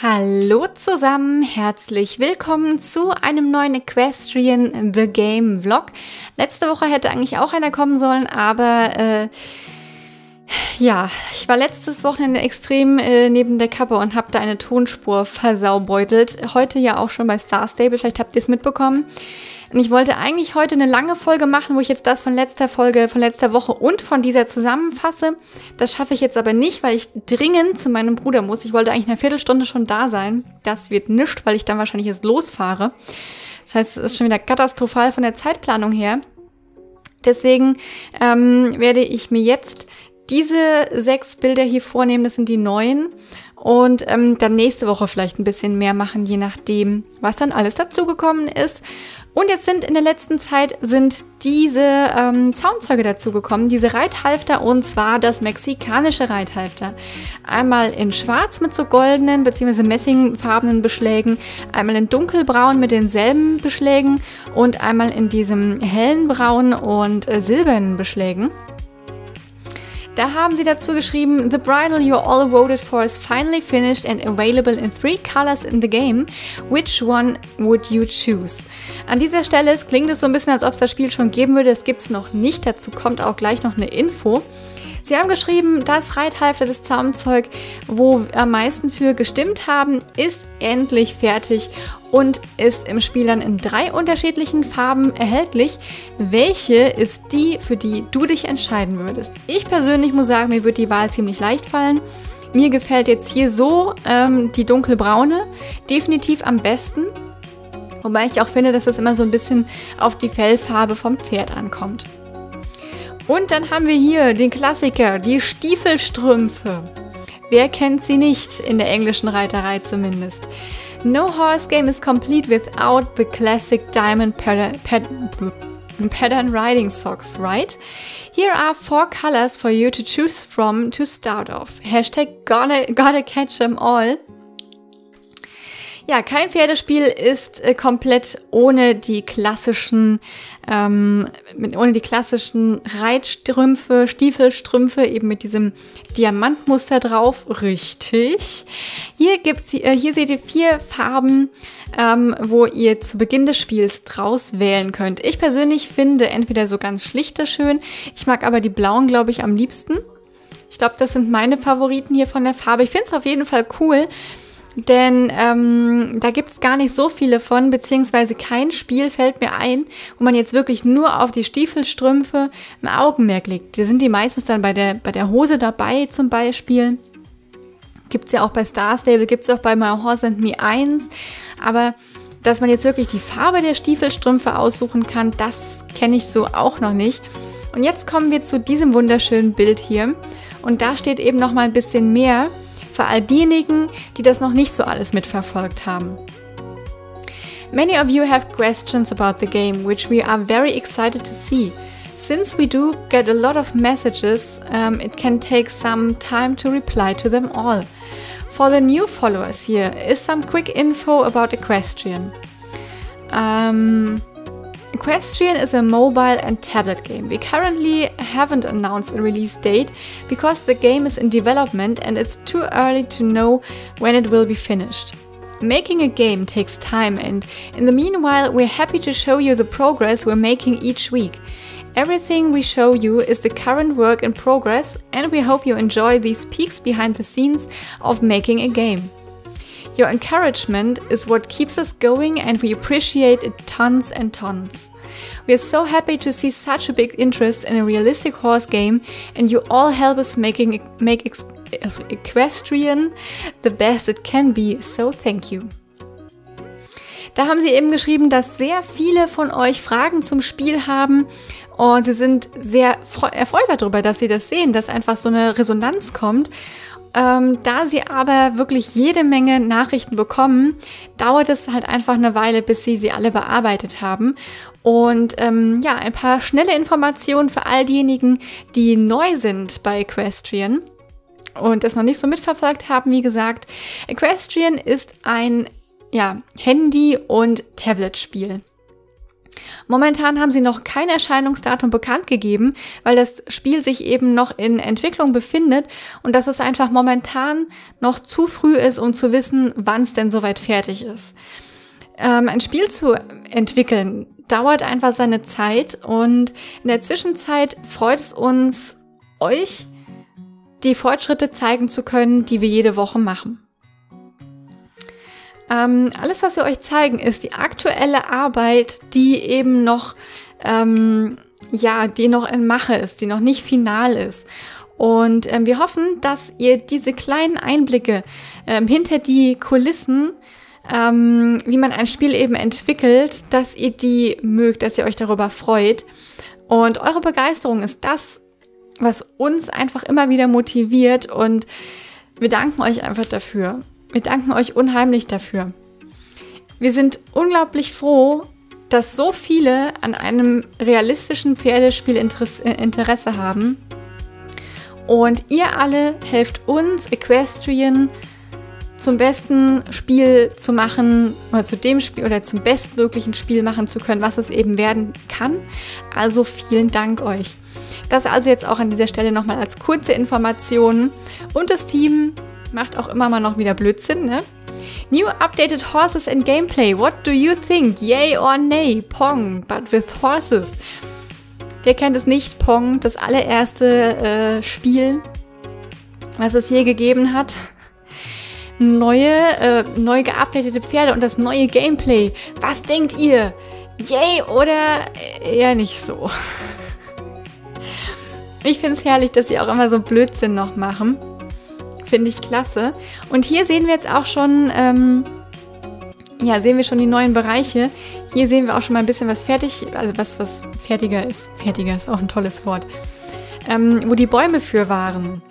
Hallo zusammen, herzlich willkommen zu einem neuen Equestrian The Game Vlog. Letzte Woche hätte eigentlich auch einer kommen sollen, aber äh, ja, ich war letztes Wochenende extrem äh, neben der Kappe und habe da eine Tonspur versaubeutelt. Heute ja auch schon bei Star Stable, vielleicht habt ihr es mitbekommen. Und ich wollte eigentlich heute eine lange Folge machen, wo ich jetzt das von letzter Folge, von letzter Woche und von dieser zusammenfasse. Das schaffe ich jetzt aber nicht, weil ich dringend zu meinem Bruder muss. Ich wollte eigentlich eine Viertelstunde schon da sein. Das wird nichts, weil ich dann wahrscheinlich jetzt losfahre. Das heißt, es ist schon wieder katastrophal von der Zeitplanung her. Deswegen ähm, werde ich mir jetzt diese sechs Bilder hier vornehmen. Das sind die neuen. Und ähm, dann nächste Woche vielleicht ein bisschen mehr machen, je nachdem, was dann alles dazugekommen ist. Und jetzt sind in der letzten Zeit sind diese ähm, Zaumzeuge dazugekommen, diese Reithalfter und zwar das mexikanische Reithalfter. Einmal in schwarz mit so goldenen bzw. messingfarbenen Beschlägen, einmal in dunkelbraun mit denselben Beschlägen und einmal in diesem hellen Braun und äh, silbernen Beschlägen. Da haben sie dazu geschrieben, The bridle you all voted for is finally finished and available in three colors in the game. Which one would you choose? An dieser Stelle klingt es so ein bisschen, als ob es das Spiel schon geben würde. Das gibt es noch nicht. Dazu kommt auch gleich noch eine Info. Sie haben geschrieben, das Reithalfter des Zaumzeug, wo am meisten für gestimmt haben, ist endlich fertig und ist im Spiel dann in drei unterschiedlichen Farben erhältlich. Welche ist die, für die du dich entscheiden würdest? Ich persönlich muss sagen, mir wird die Wahl ziemlich leicht fallen. Mir gefällt jetzt hier so ähm, die dunkelbraune definitiv am besten. Wobei ich auch finde, dass das immer so ein bisschen auf die Fellfarbe vom Pferd ankommt. Und dann haben wir hier den Klassiker, die Stiefelstrümpfe. Wer kennt sie nicht, in der englischen Reiterei zumindest? No horse game is complete without the classic diamond pattern, pattern riding socks, right? Here are four colors for you to choose from to start off. Hashtag gotta, gotta catch them all. Ja, kein Pferdespiel ist äh, komplett ohne die klassischen, ähm, mit, ohne die klassischen Reitstrümpfe, Stiefelstrümpfe, eben mit diesem Diamantmuster drauf. Richtig. Hier gibt's, äh, hier seht ihr vier Farben, ähm, wo ihr zu Beginn des Spiels draus wählen könnt. Ich persönlich finde entweder so ganz schlichte schön. Ich mag aber die blauen, glaube ich, am liebsten. Ich glaube, das sind meine Favoriten hier von der Farbe. Ich finde es auf jeden Fall cool denn ähm, da gibt es gar nicht so viele von, beziehungsweise kein Spiel fällt mir ein, wo man jetzt wirklich nur auf die Stiefelstrümpfe ein Augenmerk legt. Da sind die meistens dann bei der, bei der Hose dabei zum Beispiel. Gibt es ja auch bei Star Stable, gibt es auch bei My Horse and Me 1. Aber dass man jetzt wirklich die Farbe der Stiefelstrümpfe aussuchen kann, das kenne ich so auch noch nicht. Und jetzt kommen wir zu diesem wunderschönen Bild hier. Und da steht eben noch mal ein bisschen mehr für all diejenigen, die das noch nicht so alles mitverfolgt haben. Many of you have questions about the game, which we are very excited to see. Since we do get a lot of messages, um, it can take some time to reply to them all. For the new followers here is some quick info about Equestrian. Um, Equestrian is a mobile and tablet game. We currently haven't announced a release date because the game is in development and it's too early to know when it will be finished. Making a game takes time and in the meanwhile we're happy to show you the progress we're making each week. Everything we show you is the current work in progress and we hope you enjoy these peeks behind the scenes of making a game. Your encouragement is what keeps us going, and we appreciate it tons and tons. We are so happy to see such a big interest in a realistic horse game, and you all help us making make equestrian the best it can be. So thank you. Da haben sie eben geschrieben, dass sehr viele von euch Fragen zum Spiel haben und sie sind sehr erfreut darüber, dass sie das sehen, dass einfach so eine Resonanz kommt. Ähm, da sie aber wirklich jede Menge Nachrichten bekommen, dauert es halt einfach eine Weile, bis sie sie alle bearbeitet haben. Und ähm, ja, ein paar schnelle Informationen für all diejenigen, die neu sind bei Equestrian und das noch nicht so mitverfolgt haben. Wie gesagt, Equestrian ist ein ja, Handy- und Tablet-Spiel. Momentan haben sie noch kein Erscheinungsdatum bekannt gegeben, weil das Spiel sich eben noch in Entwicklung befindet und dass es einfach momentan noch zu früh ist, um zu wissen, wann es denn soweit fertig ist. Ähm, ein Spiel zu entwickeln dauert einfach seine Zeit und in der Zwischenzeit freut es uns, euch die Fortschritte zeigen zu können, die wir jede Woche machen. Ähm, alles, was wir euch zeigen, ist die aktuelle Arbeit, die eben noch, ähm, ja, die noch in Mache ist, die noch nicht final ist. Und ähm, wir hoffen, dass ihr diese kleinen Einblicke ähm, hinter die Kulissen, ähm, wie man ein Spiel eben entwickelt, dass ihr die mögt, dass ihr euch darüber freut. Und eure Begeisterung ist das, was uns einfach immer wieder motiviert und wir danken euch einfach dafür. Wir danken euch unheimlich dafür. Wir sind unglaublich froh, dass so viele an einem realistischen Pferdespiel äh, Interesse haben. Und ihr alle helft uns, Equestrian, zum besten Spiel zu machen oder zu dem Spiel oder zum bestmöglichen Spiel machen zu können, was es eben werden kann. Also vielen Dank euch. Das also jetzt auch an dieser Stelle nochmal als kurze Information. Und das Team macht auch immer mal noch wieder Blödsinn, ne? New updated horses and gameplay. What do you think? Yay or nay? Pong, but with horses. Wer kennt es nicht? Pong, das allererste äh, Spiel, was es je gegeben hat. Neue, äh, neu geupdatete Pferde und das neue Gameplay. Was denkt ihr? Yay oder eher nicht so? Ich finde es herrlich, dass sie auch immer so Blödsinn noch machen. Finde ich klasse. Und hier sehen wir jetzt auch schon, ähm, ja, sehen wir schon die neuen Bereiche. Hier sehen wir auch schon mal ein bisschen was fertig, also was, was fertiger ist. Fertiger ist auch ein tolles Wort. Ähm, wo die Bäume für waren.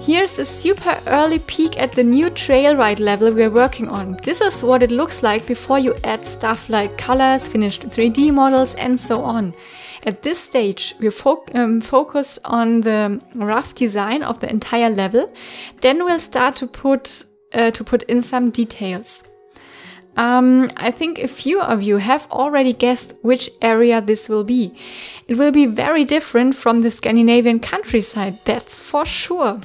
Here's a super early peek at the new trail ride level we're working on. This is what it looks like before you add stuff like colors, finished 3D models and so on. At this stage, we're fo um, focused on the rough design of the entire level. Then we'll start to put uh, to put in some details. Um, I think a few of you have already guessed which area this will be. It will be very different from the Scandinavian countryside, that's for sure.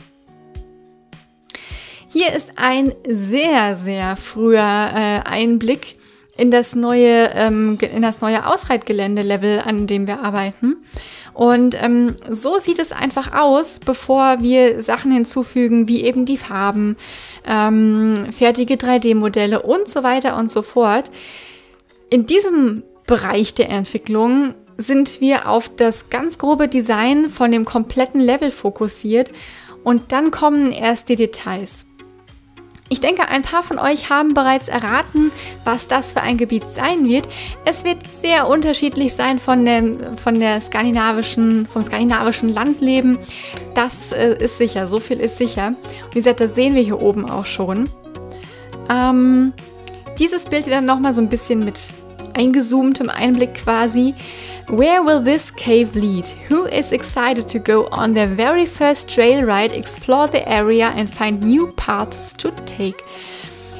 Hier ist ein sehr, sehr früher äh, Einblick in das neue, ähm, in das neue Ausreitgelände-Level, an dem wir arbeiten. Und ähm, so sieht es einfach aus, bevor wir Sachen hinzufügen, wie eben die Farben, ähm, fertige 3D-Modelle und so weiter und so fort. In diesem Bereich der Entwicklung sind wir auf das ganz grobe Design von dem kompletten Level fokussiert und dann kommen erst die Details. Ich denke, ein paar von euch haben bereits erraten, was das für ein Gebiet sein wird. Es wird sehr unterschiedlich sein von, dem, von der skandinavischen, vom skandinavischen Landleben. Das äh, ist sicher, so viel ist sicher. Und wie gesagt, das sehen wir hier oben auch schon. Ähm, dieses Bild wird dann nochmal so ein bisschen mit eingezoomtem Einblick quasi. Where will this cave lead? Who is excited to go on their very first trail ride, explore the area and find new paths to take?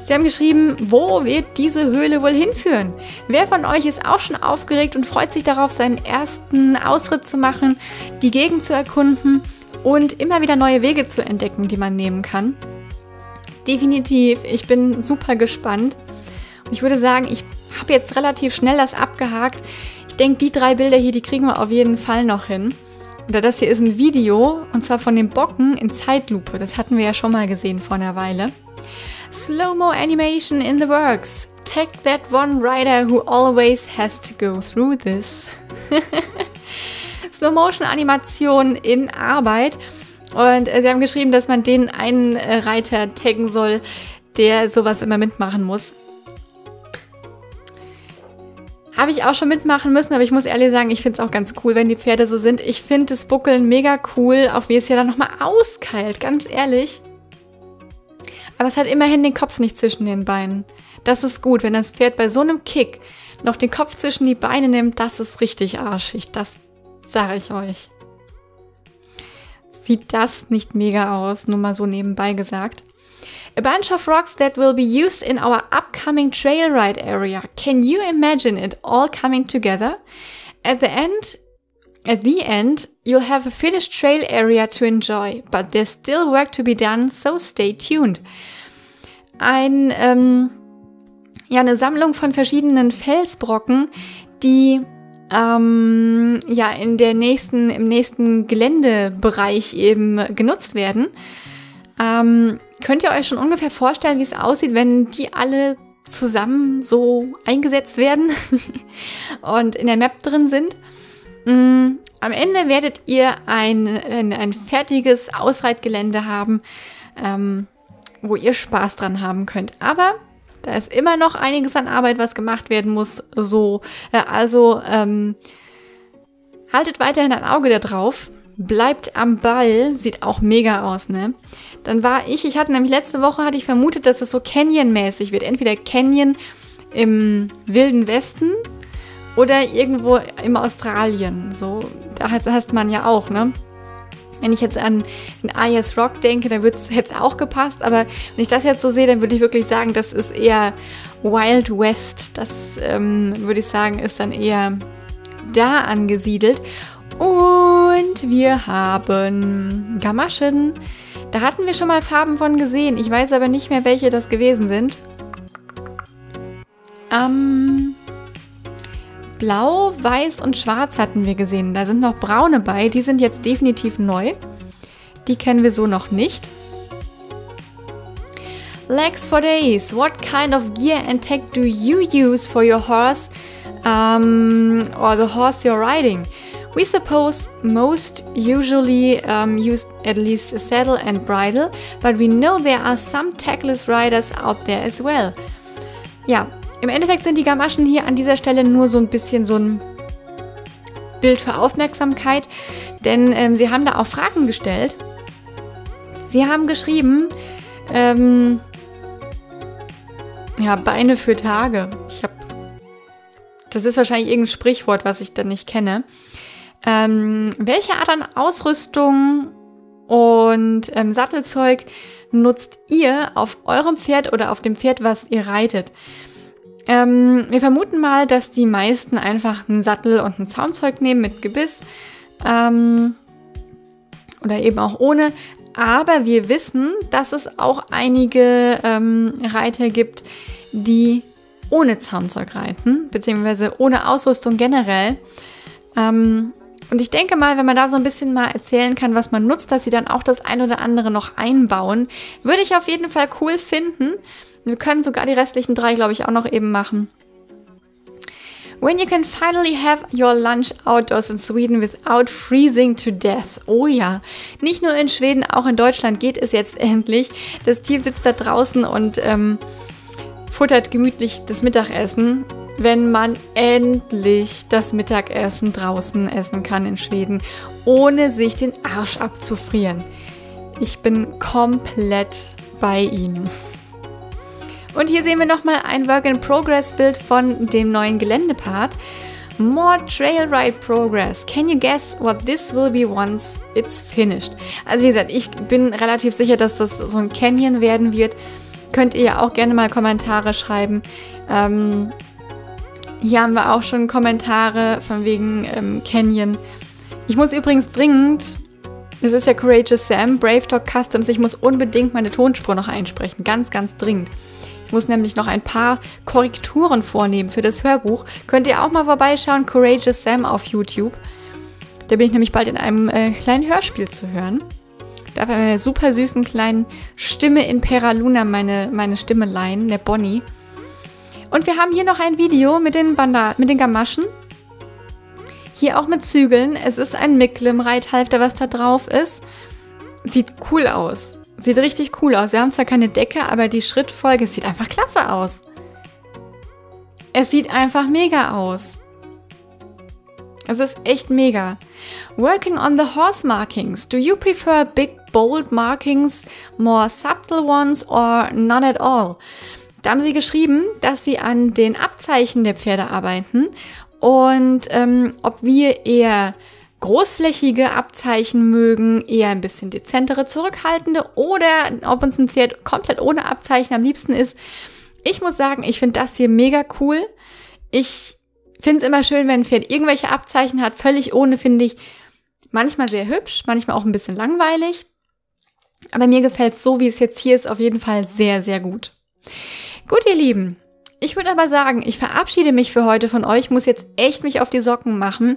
Sie haben geschrieben, wo wird diese Höhle wohl hinführen? Wer von euch ist auch schon aufgeregt und freut sich darauf, seinen ersten Ausritt zu machen, die Gegend zu erkunden und immer wieder neue Wege zu entdecken, die man nehmen kann? Definitiv, ich bin super gespannt. Und ich würde sagen, ich habe jetzt relativ schnell das abgehakt. Ich denke, die drei Bilder hier, die kriegen wir auf jeden Fall noch hin. Oder das hier ist ein Video, und zwar von den Bocken in Zeitlupe. Das hatten wir ja schon mal gesehen vor einer Weile. Slow-Mo Animation in the works. Take that one rider who always has to go through this. Slow-Motion-Animation in Arbeit. Und äh, sie haben geschrieben, dass man den einen äh, Reiter taggen soll, der sowas immer mitmachen muss. Habe ich auch schon mitmachen müssen, aber ich muss ehrlich sagen, ich finde es auch ganz cool, wenn die Pferde so sind. Ich finde das Buckeln mega cool, auch wie es ja dann nochmal auskeilt, ganz ehrlich. Aber es hat immerhin den Kopf nicht zwischen den Beinen. Das ist gut, wenn das Pferd bei so einem Kick noch den Kopf zwischen die Beine nimmt, das ist richtig arschig. Das sage ich euch. Sieht das nicht mega aus, nur mal so nebenbei gesagt. A bunch of rocks that will be used in our upcoming trail ride area. Can you imagine it all coming together? At the end, at the end, you'll have a finished trail area to enjoy, but there's still work to be done, so stay tuned. Ein, ähm, ja, eine Sammlung von verschiedenen Felsbrocken, die ähm, ja in der nächsten, im nächsten Geländebereich eben genutzt werden. Ähm, könnt ihr euch schon ungefähr vorstellen, wie es aussieht, wenn die alle zusammen so eingesetzt werden und in der Map drin sind? Mm, am Ende werdet ihr ein, ein, ein fertiges Ausreitgelände haben, ähm, wo ihr Spaß dran haben könnt. Aber da ist immer noch einiges an Arbeit, was gemacht werden muss. So, äh, also ähm, haltet weiterhin ein Auge da drauf. Bleibt am Ball, sieht auch mega aus, ne? Dann war ich, ich hatte nämlich letzte Woche, hatte ich vermutet, dass es so Canyon-mäßig wird. Entweder Canyon im Wilden Westen oder irgendwo im Australien. So, da hast man ja auch, ne? Wenn ich jetzt an den IS Rock denke, dann hätte es auch gepasst. Aber wenn ich das jetzt so sehe, dann würde ich wirklich sagen, das ist eher Wild West. Das ähm, würde ich sagen, ist dann eher da angesiedelt. Und wir haben Gamaschen. Da hatten wir schon mal Farben von gesehen. Ich weiß aber nicht mehr, welche das gewesen sind. Ähm, Blau, Weiß und Schwarz hatten wir gesehen. Da sind noch braune bei. Die sind jetzt definitiv neu. Die kennen wir so noch nicht. Legs for days. What kind of gear and tech do you use for your horse um, or the horse you're riding? We suppose most usually um, use at least a saddle and bridle, but we know there are some tackless riders out there as well. Ja, im Endeffekt sind die Gamaschen hier an dieser Stelle nur so ein bisschen so ein Bild für Aufmerksamkeit, denn ähm, sie haben da auch Fragen gestellt. Sie haben geschrieben, ähm, ja, Beine für Tage. Ich habe, das ist wahrscheinlich irgendein Sprichwort, was ich dann nicht kenne. Ähm, welche Art an Ausrüstung und ähm, Sattelzeug nutzt ihr auf eurem Pferd oder auf dem Pferd, was ihr reitet? Ähm, wir vermuten mal, dass die meisten einfach einen Sattel und ein Zaumzeug nehmen mit Gebiss. Ähm, oder eben auch ohne. Aber wir wissen, dass es auch einige ähm, Reiter gibt, die ohne Zaumzeug reiten, beziehungsweise ohne Ausrüstung generell. Ähm, und ich denke mal, wenn man da so ein bisschen mal erzählen kann, was man nutzt, dass sie dann auch das ein oder andere noch einbauen, würde ich auf jeden Fall cool finden. Wir können sogar die restlichen drei, glaube ich, auch noch eben machen. When you can finally have your lunch outdoors in Sweden without freezing to death. Oh ja, nicht nur in Schweden, auch in Deutschland geht es jetzt endlich. Das Tier sitzt da draußen und ähm, futtert gemütlich das Mittagessen, wenn man endlich das Mittagessen draußen essen kann in Schweden, ohne sich den Arsch abzufrieren. Ich bin komplett bei Ihnen. Und hier sehen wir nochmal ein Work-in-Progress-Bild von dem neuen Geländepart. More Trail Ride Progress. Can you guess what this will be once it's finished? Also wie gesagt, ich bin relativ sicher, dass das so ein Canyon werden wird. Könnt ihr auch gerne mal Kommentare schreiben. Ähm, hier haben wir auch schon Kommentare von wegen ähm, Canyon. Ich muss übrigens dringend, das ist ja Courageous Sam, Brave Talk Customs, ich muss unbedingt meine Tonspur noch einsprechen. Ganz, ganz dringend muss nämlich noch ein paar Korrekturen vornehmen für das Hörbuch. Könnt ihr auch mal vorbeischauen, Courageous Sam auf YouTube. Da bin ich nämlich bald in einem äh, kleinen Hörspiel zu hören. Darf in einer super süßen kleinen Stimme in Peraluna meine, meine Stimme leihen, der Bonnie. Und wir haben hier noch ein Video mit den, Banda mit den Gamaschen. Hier auch mit Zügeln. Es ist ein Miklim-Reithalfter, was da drauf ist. Sieht cool aus. Sieht richtig cool aus. Wir haben zwar keine Decke, aber die Schrittfolge sieht einfach klasse aus. Es sieht einfach mega aus. Es ist echt mega. Working on the horse markings. Do you prefer big, bold markings, more subtle ones or none at all? Da haben sie geschrieben, dass sie an den Abzeichen der Pferde arbeiten und ähm, ob wir eher großflächige Abzeichen mögen, eher ein bisschen dezentere, zurückhaltende oder ob uns ein Pferd komplett ohne Abzeichen am liebsten ist. Ich muss sagen, ich finde das hier mega cool. Ich finde es immer schön, wenn ein Pferd irgendwelche Abzeichen hat. Völlig ohne finde ich manchmal sehr hübsch, manchmal auch ein bisschen langweilig. Aber mir gefällt es so, wie es jetzt hier ist, auf jeden Fall sehr, sehr gut. Gut, ihr Lieben. Ich würde aber sagen, ich verabschiede mich für heute von euch, muss jetzt echt mich auf die Socken machen.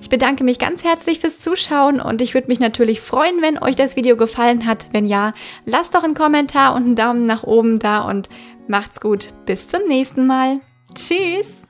Ich bedanke mich ganz herzlich fürs Zuschauen und ich würde mich natürlich freuen, wenn euch das Video gefallen hat. Wenn ja, lasst doch einen Kommentar und einen Daumen nach oben da und macht's gut. Bis zum nächsten Mal. Tschüss!